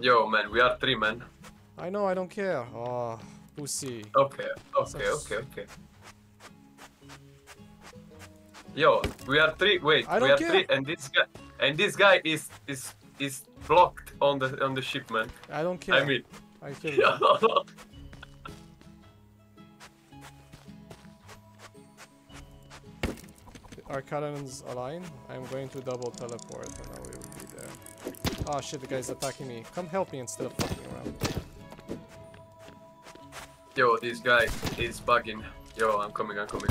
Yo, man, we are three, man. I know, I don't care. Ah, oh, pussy. Okay, okay, okay, okay. Yo, we are three. Wait, I we are care. three, and this guy, and this guy is is is blocked on the on the ship, man. I don't care. I mean, I him. Our cannons align. I'm going to double teleport and I will. Oh shit, the guy's attacking me. Come help me instead of fucking around. yo, this guy is bugging. Yo, I'm coming, I'm coming.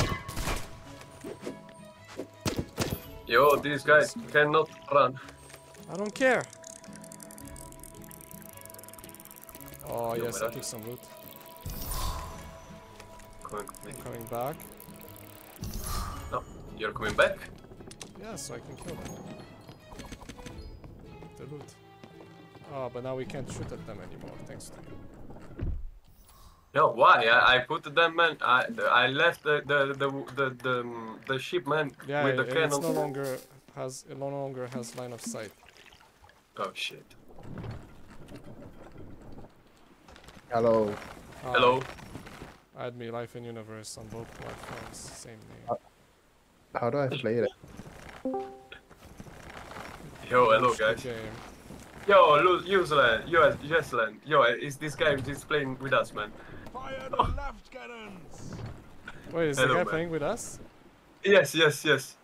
Yo, these guys cannot run. I don't care. Oh Yo, yes, I took some loot. Coming, coming. I'm coming back. No, you're coming back? Yeah, so I can kill them. The loot. Oh, but now we can't shoot at them anymore, thanks to you. No, why? I, I put them, man. I I left the the the the the, the ship, man, Yeah, with the and cannon. it's no longer has it no longer has line of sight. Oh shit. Hello. Ah, Hello. Add me life in universe on both platforms, same name. How do I play it? Yo, hello guys. game. Yo, Lu- Useland, US, Jesland. Yo, is this guy just playing with us, man? Fire the left cannons! Wait, is Hello, the guy man. playing with us? Yes, yes, yes.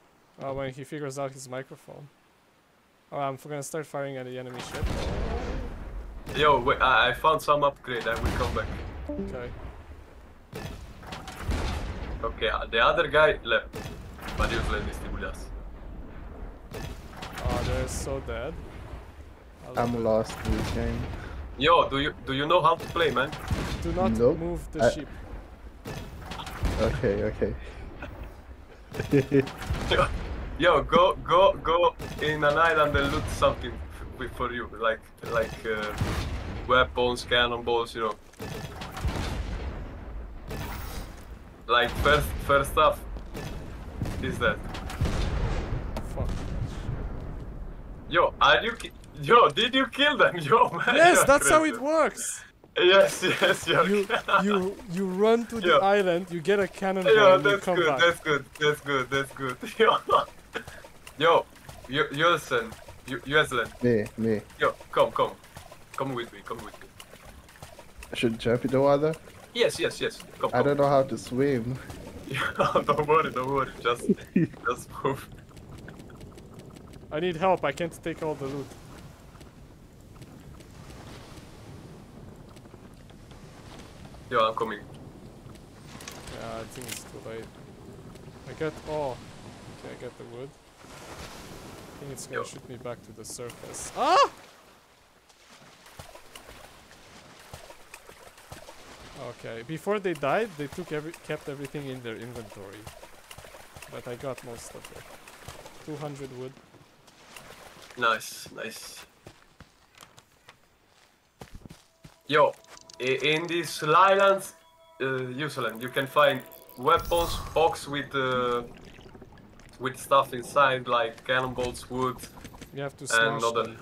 Oh, when he figures out his microphone. Oh, I'm gonna start firing at the enemy ship. Yo, wait, I, I found some upgrade. I will come back. Okay. Okay, uh, the other guy left, but Useland is still with us. They're so dead. I love I'm lost in this game. Yo, do you do you know how to play, man? Do not Nope. move the I- ship. Okay, okay. Yo, yo, go go go in an island and loot something f- for you, like like uh, weapons, cannonballs, you know. Like first first stuff is that. Fuck. Yo, are you? Yo, did you kill them? Yo, man. Yes, you're that's how it works. Yes, yes, you're. You you you run to the Yeah. island, you get a cannonball, Yo, and you that's come good. back. That's good. That's good. That's good. Yo, yo, you, Yelson, you, Yelson. me, me. Yo, come, come, come with me. Come with me. I should jump in the water? Yes, yes, yes. Come, I come. don't know how to swim. don't worry, don't worry. Just, just move. I need help. I can't take all the loot. Yo, I'm coming. Yeah, I think it's too late. I get oh, okay, I get the wood. I think it's gonna Yo. shoot me back to the surface. Ah! Okay, before they died, they took every kept everything in their inventory. But I got most of it. 200 wood. Nice, nice. Yo, in these islands, uh, New you can find weapons, box with uh, with stuff inside like cannonballs, wood, You have to and other.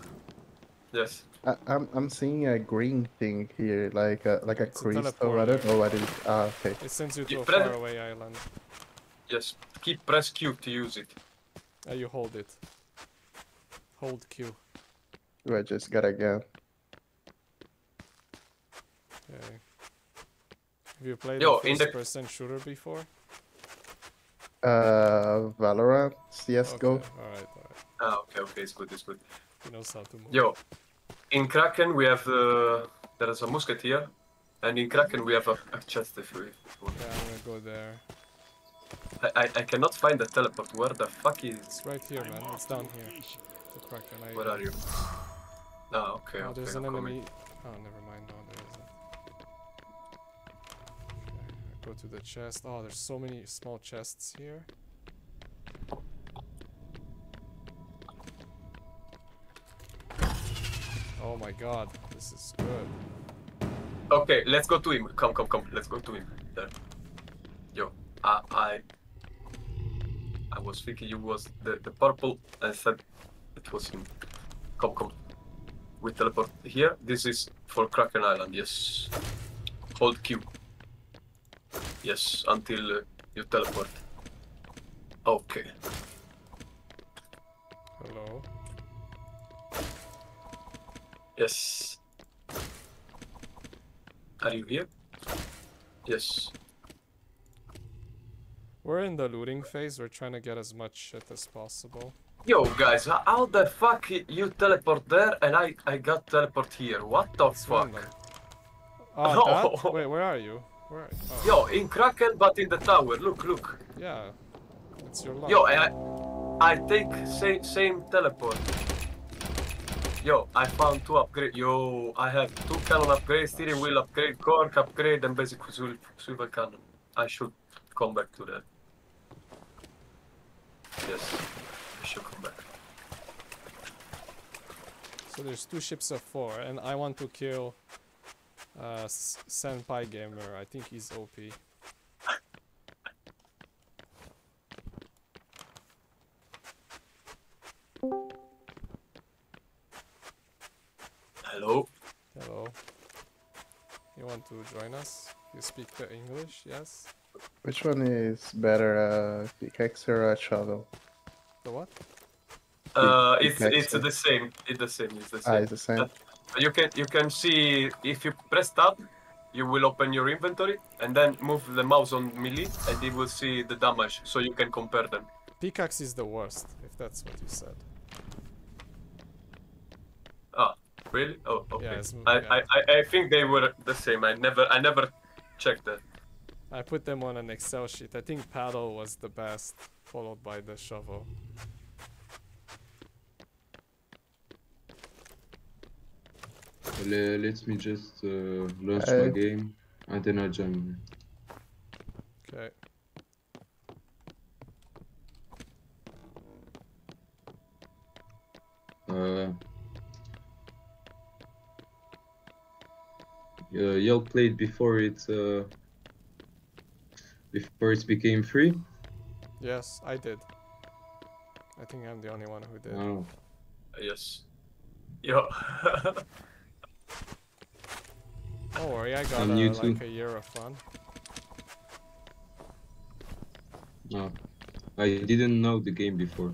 Yes. I, I'm I'm seeing a green thing here, like a like a It's a crystal. I don't know what it is. Ah, okay. It sends you to You a faraway island. Yes. Keep press Q to use it. Uh, you hold it. Hold Q. Q. I just gotta go. Okay. Have you played Yo, a in the- first-person shooter before? Uh, Valorant, CS:GO. Okay, alright, alright. Ah, okay, okay, it's good, it's good. He knows how to move. Yo, in Kraken we have uh, there is a musket here, and in Kraken we have a, a chest if we. if we want. Yeah, I'm gonna go there. I, I I cannot find the teleport. Where the fuck is? It's right here, man. It's down here. I, Where are you? Ah, okay, Oh, okay. there's I'm an coming. enemy. Oh, never mind. No, there isn't. Okay, go to the chest. Oh, there's so many small chests here. Oh my god, this is good. Okay, let's go to him. Come, come, come. Let's go to him. There. Yo, I, I, I was thinking you was the the purple, I said was him. Come, come. we teleport here. This is for Kraken Island. Yes. Hold Q. Yes, until uh, you teleport. Okay. Hello. Yes. Are you here? Yes. We're in the looting phase. We're trying to get as much shit as possible. Yo, guys, how the fuck you teleport there and I I got teleport here? What the It's fuck? random. Oh, No. that? Wait, where are you? Where? Are oh, Yo, in Kraken, but in the tower. Look, look. yeah. It's your luck. Yo, I I take same same teleport. Yo, I found two upgrade. Yo, I have two cannon upgrade, steering wheel upgrade, cork upgrade, and basic swivel, swivel cannon. I should come back to that. Yes, I should come back. So there's two ships of four, and I want to kill uh, S- Senpai Gamer. I think he's OP. Hello. Hello. You want to join us? You speak the English, yes? Which one is better, uh, pickaxe or a shovel? The what? Uh, Big it's next it's one. the same. It's the same. It's the same. Ah, same. it's the same. You can you can see if you press tab, you will open your inventory and then move the mouse on melee, and it will see the damage, so you can compare them. Pickaxe is the worst, if that's what you said. Ah, really? Oh, okay. Yeah, I, yeah. I, I I think they were the same. I never I never checked that. I put them on an Excel sheet. I think paddle was the best, followed by the shovel. Le- let me just uh, launch Uh, my game and then I'll join you. Okay. Uh, uh, y'all played before it uh, before it became free. Yes, I did. I think I'm the only one who did. Oh, Yes. Yo. Don't worry, I got On uh, YouTube. like a year of fun. no, I didn't know the game before.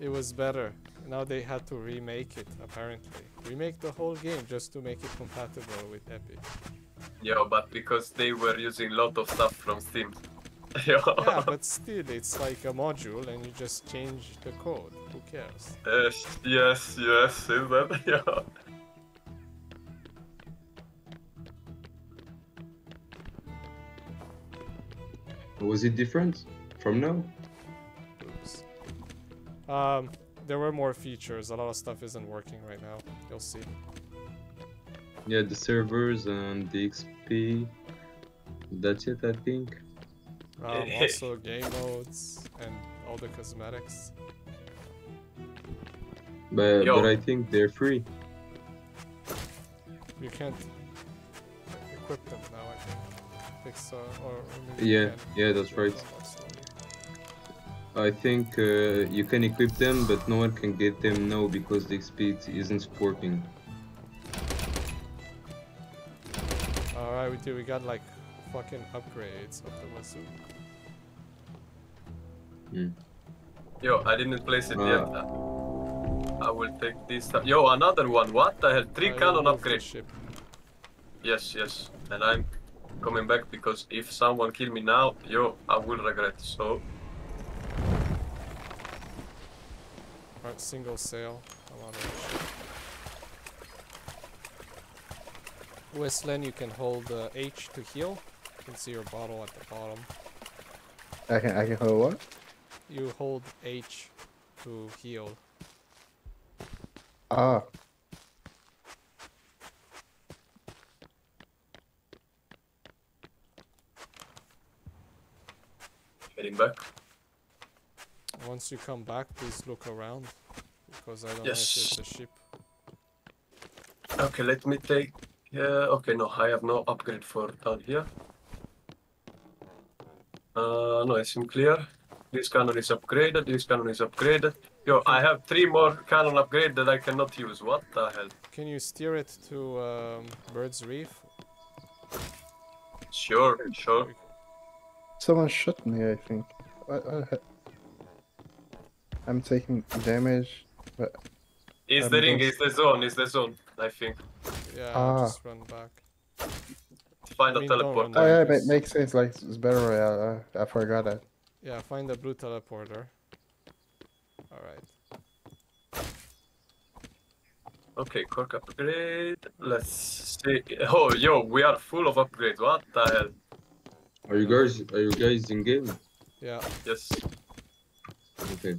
It was better. Now they had to remake it, apparently. Remake the whole game just to make it compatible with Epic. Yeah, but because they were using a lot of stuff from Steam. Yeah, but still, it's like a module and you just change the code. Who cares? Yes, yes, yes, is that? Yeah. Was it different from now? Oops. Um, there were more features. A lot of stuff isn't working right now. You'll see. Yeah, the servers and the XP. That's it, I think. Um, also game modes and all the cosmetics. But Yo. but I think they're free. You can't equip them now, I think. Fix, uh, or, or maybe Yeah, yeah, that's They're right. Download slowly. I think uh, you can equip them, but no one can get them now because the XP isn't supporting. Alright, we do. We got like fucking upgrades of the wazoo. Hmm. Yo, I didn't place it Ah. yet. I will take this. Yo, another one. What? I had three I cannon removed the upgrade. Yes, yes. And I'm coming back because if someone kill me now, yo, I will regret. So, Alright, single sail. I'm on the ship. Westland, you can hold uh, H to heal. You can see your bottle at the bottom. I can I can hold what? You hold H to heal. Ah, heading back. Once you come back, please look around. Because I don't Yes. know if it's a ship. Okay, let me take. Yeah, okay, no, I have no upgrade for down here. Uh, no, I seem clear. This cannon is upgraded. This cannon is upgraded. Yo, I have three more cannon upgrade that I cannot use. What the hell? Can you steer it to um, Bird's Reef? Sure, sure. Someone shot me, I think. What, what the he- I'm taking damage, but Is Um, the ring? those- Is the zone? Is the zone? I think. Yeah, Ah. just run back. Find I a mean, don't teleport. oh yeah, it makes sense. Like it's better royale. Uh, I forgot that. Yeah, find the blue teleporter. Alright. Okay, cork upgrade. Let's see. Oh, yo, we are full of upgrades. What the hell? Are you guys are you guys in game? Yeah, Yes. Okay.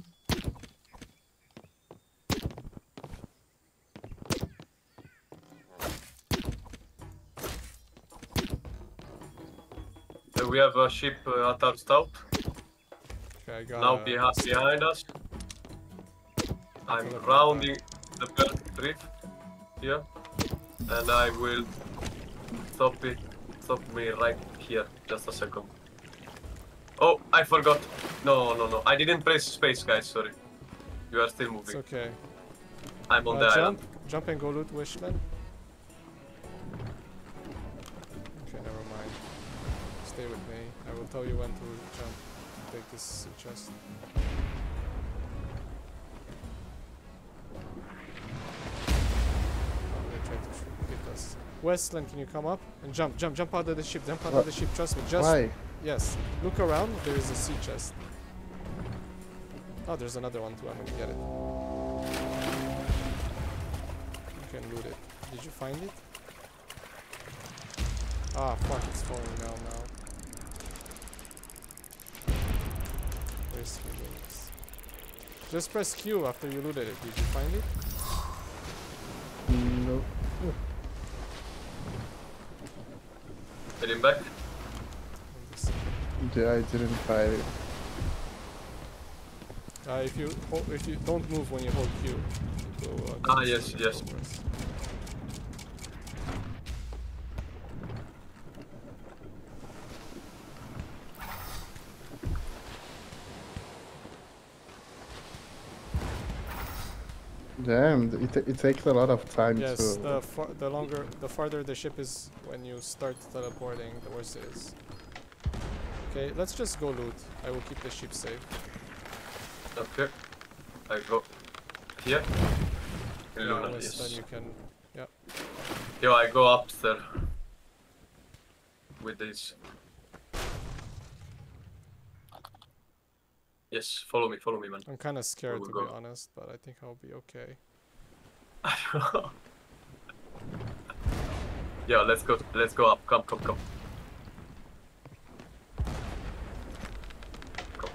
We have a ship uh, at our stout. okay, now uh, behind us. I'm rounding the belt reef here, and I will stop it. Stop me right here. Just a second. Oh, I forgot. No, no, no. I didn't press space, guys. Sorry. You are still It's moving. okay. I'm on Uh, the jump, island. jump and go loot Wishland. Will tell you when to jump. Take this chest. They tried to sh- hit us. Westland, can you come up and jump, jump, jump out of the ship, jump out Wha- of the ship. Trust me. Just Why? yes. Look around. There is a sea chest. Oh, there's another one too. I'm gonna get it. You can loot it. Did you find it? Ah, fuck, it's falling down now. Where's the links? Just press Q after you looted it. Did you find it? No. Heading back. Yeah, I didn't find it. Uh, if you ho- if you don't move when you hold Q, it will. Uh, Ah, yes, yes. progress. It, it takes a lot of time Yes, to. the the longer, the farther the ship is when you start teleporting, the worse it is. Okay, let's just go loot. I will keep the ship safe. Okay. I go here. In Yeah, Luna, West, then you can. Yeah. Yo, I go upstairs with this. Yes, follow me, follow me, man. I'm kind of scared to go. be honest, but I think I'll be okay. Yo, let's go, let's go up. Come, come, come. Come.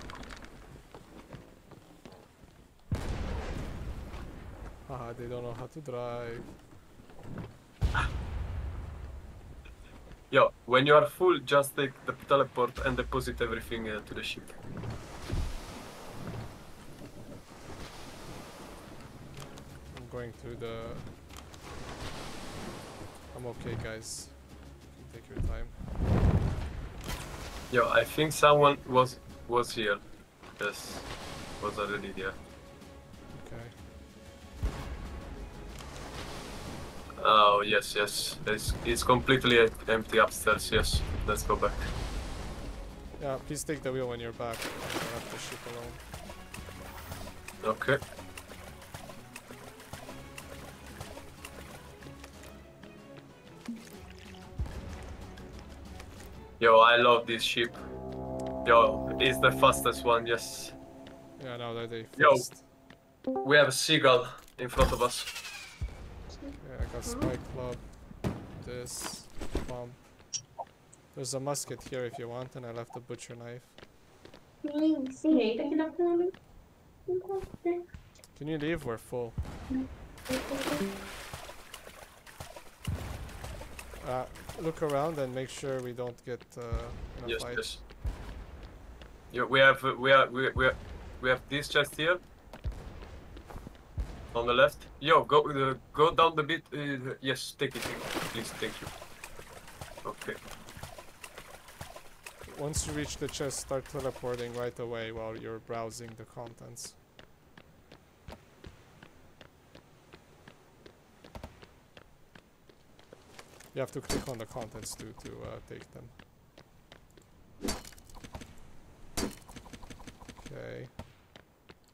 Haha, they don't know how to drive. Yo, when you are full, just take the teleport and deposit everything uh, to the ship. I'm going through the. I'm okay, guys. You can take your time. Yo, I think someone was was here. Yes, was already here. Okay. Oh yes, yes. It's it's completely empty upstairs. Yes, let's go back. Yeah, please take the wheel when you're back. I have ship alone. Okay. Yo, I love this ship. Yo, it's the fastest one. Yes. Yeah, now that they Yo. We have a seagull in front of us. Yeah, I got spike club. This bomb. There's a musket here if you want, and I left a butcher knife. Can you leave? We're full. Uh, look around and make sure we don't get uh, Yes, fight. yes. Yo, we have uh, we are we we are, we have this chest here. On the left. Yo, go uh, go down the bit. Uh, yes, take it, please. Thank you. Okay. Once you reach the chest, start teleporting right away while you're browsing the contents. You have to click on the contents to to uh, take them. Okay.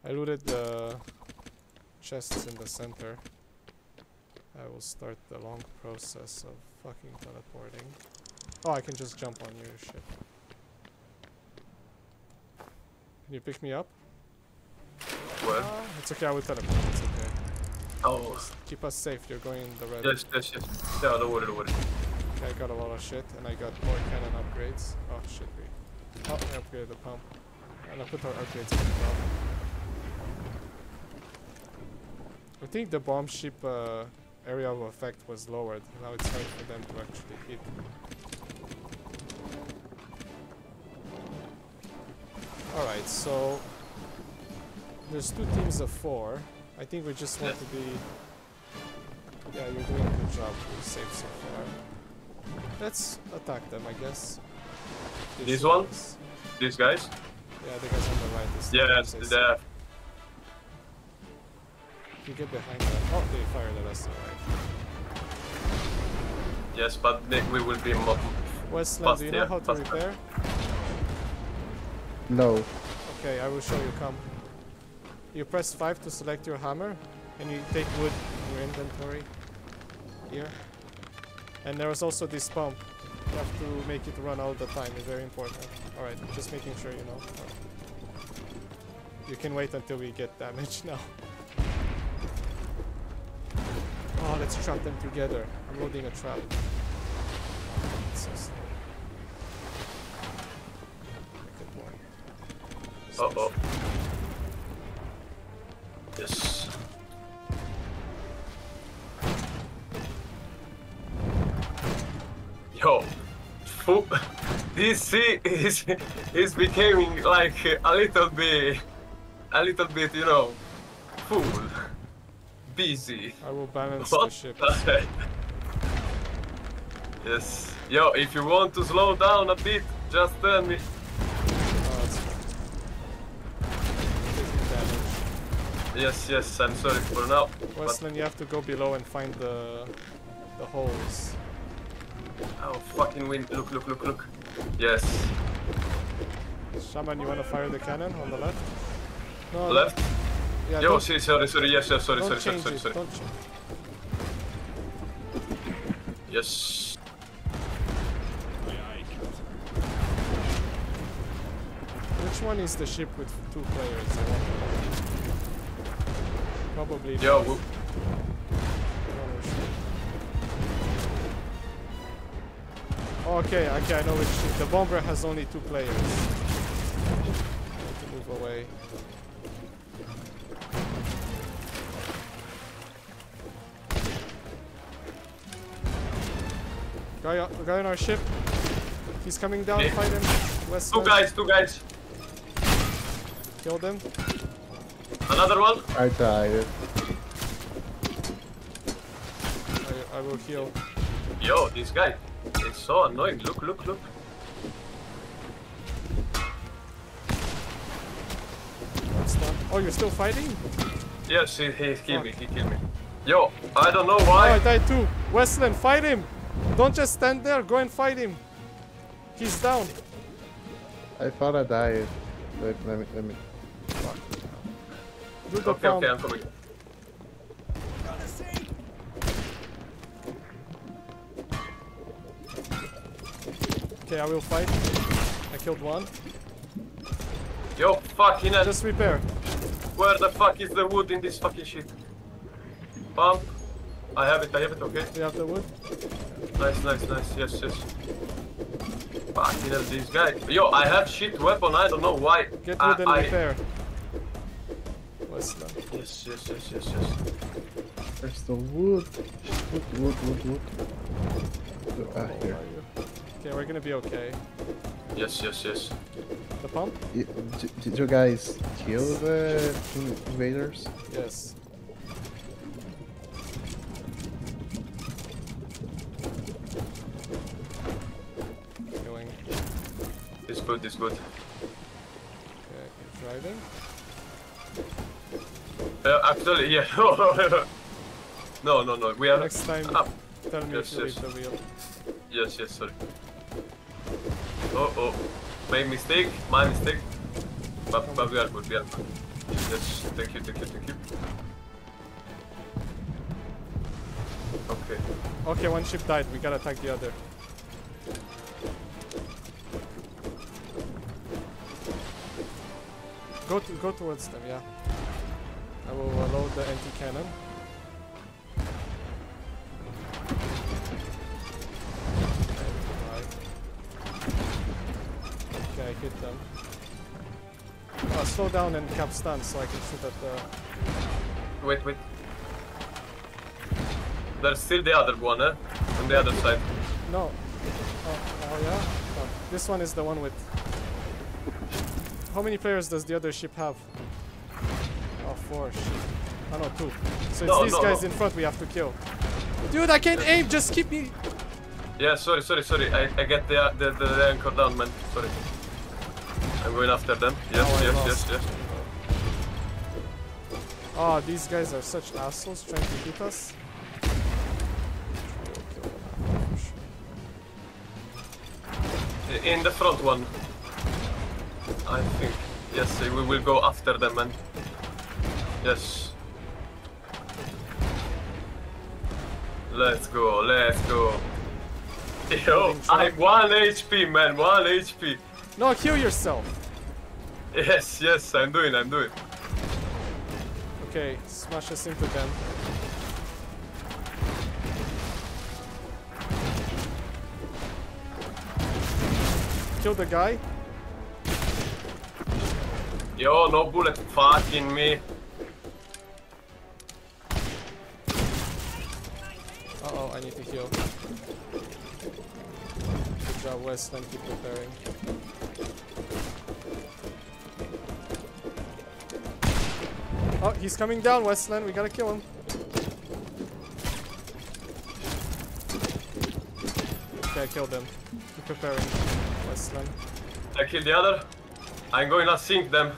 I looted the chests in the center. I will start the long process of fucking teleporting. Oh, I can just jump on your ship. Can you pick me up? What? Ah, it's okay, I will teleport. Oh, Just keep us safe. You're going in the red. yes, yes, yes. Yeah, don't worry, don't worry. Okay, I got a lot of shit, and I got more cannon upgrades. Oh shit, we. Oh, I upgraded the pump. And I put our upgrades in the pump. I think the bomb ship uh, area of effect was lowered. Now it's hard for them to actually hit. Alright, so there's two teams of four. I think we just want to be. Yeah, you're doing a good job. We're safe so far. Let's attack them, I guess. These, one? guys. These guys? Yeah, the guys on the right. Is Yeah, is- is- the If you get behind them. Oh, they fired at us. Alright. yes, but we will be mo- Westland, do you know Fast, how to fast. repair? No. Okay, I will show you. Come. You press 5 to select your hammer, and you take wood in your inventory. Here. And there is also this pump. You have to make it run all the time. It's very important. Alright, just making sure you know. You can wait until we get damage now. Oh, let's trap them together. I'm loading a trap. It's this sea is is becoming like a little bit, a little bit, you know, full, busy. I will balance What the ship. the? Yes. Yo, if you want to slow down a bit, just tell me. It's taking damage. Yes, yes, I'm sorry for now. Westland, you have to go below and find the the holes. oh, fucking wind. Look, look, look, look. Yes. Shaman, you wanna fire the cannon on the left? No. Left. Yeah, Yo, oh, see, sorry, sorry, yes, yes, sorry, sorry, sorry, sorry, sorry. Yes. Which one is the ship with two players? Probably. Yo, Okay, okay, I know which ship. The bomber has only two players. I need to move away. Guy, on- guy on our ship. He's coming down. Yeah. Fight him. West two guys, two guys. Killed him. Another one. I died. I, I will heal. Yo, this guy. It's so annoying. Look, look, look. That's done. Oh, you're still fighting? Yes, he, he killed me, he killed me. Yo, I don't know Oh, I died too. Westland, fight him! Don't just stand there. Go and fight him. He's down. I thought I died. Wait, let me, let me. Do the Okay, pump. okay, I'm coming. Okay, I will fight. I killed one. Yo, fucking hell. Just repair. Where the fuck is the wood in this fucking shit? Pump. I have it, I have it, okay. You have the wood? Nice, nice, nice. Yes, yes. Fucking hell, this guy. Yo, I have shit weapon, I don't know why. Get wood I- and I- repair. Westland. Yes, yes, yes, yes, yes. There's the wood. Wood, wood, wood, wood. Ah, Where here. Are you? Okay, we're gonna be okay. Yes, yes, yes. The pump? Y- d- Did you guys kill the invaders? Yes. Killing. It's good, it's good. Okay, driving. Uh, actually, yeah. no, no, no. We are Next time, up. tell me Yes, if you yes. leave the wheel. Yes, yes, sorry. Oh, oh. Made mistake. My mistake. But, but we are good, we are good. Yes, thank you, thank you, thank you. Okay. Okay, one ship died. We gotta attack the other. Go to, go towards them, yeah. I will load the anti-cannon. Down and capstan so I can shoot at the... Wait, wait. There's still the other one, eh? On the other side. No. Oh, oh yeah? Oh, this one is the one with... How many players does the other ship have? Oh, four. Shit. Oh no, two. So it's No, these no, guys no. in front we have to kill. Dude, I can't aim! Just keep me... Yeah, sorry, sorry, sorry. I, I get the, the, the anchor down, man. Sorry. Going after them. Yes, Oh, yes, yes, yes. Oh, these guys are such assholes trying to hit us. In the front one. I think. Yes, we will go after them, man. Yes. Let's go, let's go. Yo, I'm 1 HP, man, 1 HP. No, kill yourself! Yes, yes, I'm doing, I'm doing. Okay, smash us into them. Kill the guy. Yo, no bullet fucking me. Uh oh, I need to heal. Good job, West. Then keep preparing. Oh, he's coming down, Westland. We gotta kill him. Okay, I killed him. Keep preparing, Westland. I killed the other. I'm going to sink them.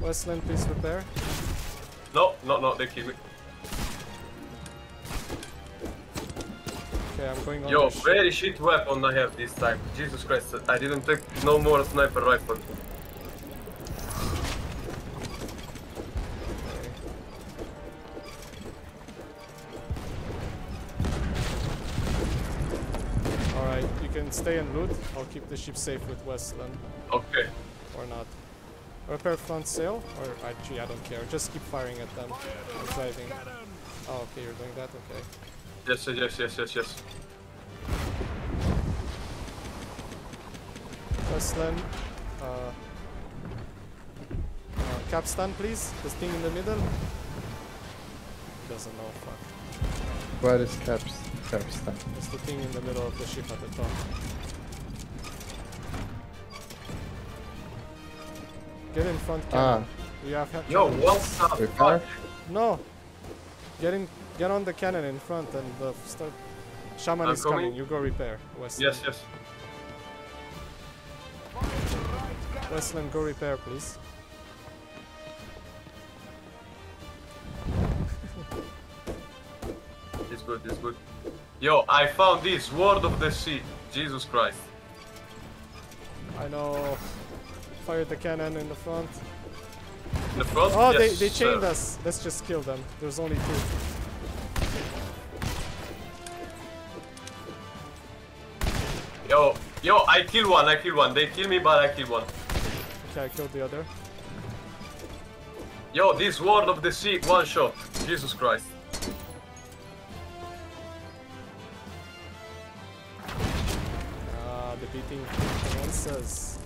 Westland, please prepare. No, no, no, they killed me. Okay, I'm going on Yo, very shit weapon I have this time. Jesus Christ, I didn't take no more sniper rifle. Can stay and loot. I'll keep the ship safe with Westland. Okay. Or not. Repair front sail? Or actually, I don't care. Just keep firing at them. I'm driving. Oh, okay, you're doing that? Okay. Yes, yes, yes, yes, yes. Westland. Uh, uh, capstan, please. This thing in the middle. Doesn't know. Fuck. Where is Caps? Capstan? It's the thing in the middle of the ship at the top. Get in front, Ah, cannon. You have Yo, cannon. what the Repair? No. Get in. Get on the cannon in front and the start. Shaman I'm is coming. coming. You go repair. Westland. Yes, yes. Westland, go repair, please. It's good, it's good. Yo, I found this Word of the Sea. Jesus Christ. I know. Fire the cannon in the front. In the front? Oh, yes, they, they chained sir. us. Let's just kill them. There's only two. Yo, yo, I kill one, I kill one. They kill me, but I kill one. Okay, I killed the other. Yo, this Word of the Sea, one shot. Jesus Christ. Beating answers.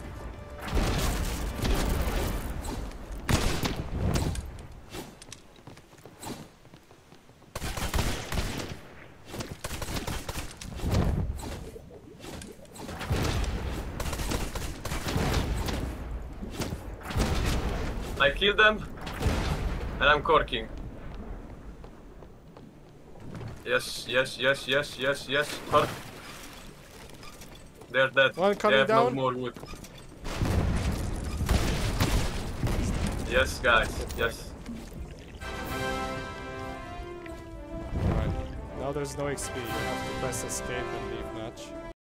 I kill them, and I'm corking. Yes, yes, yes, yes, yes, yes. Cork. They're dead. One they coming have down. no more wood. Yes, guys. Yes. Alright. Now there's no XP. You have to press escape and.